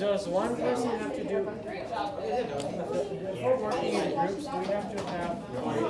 Does one person have to do, we're working in groups, do we have to have?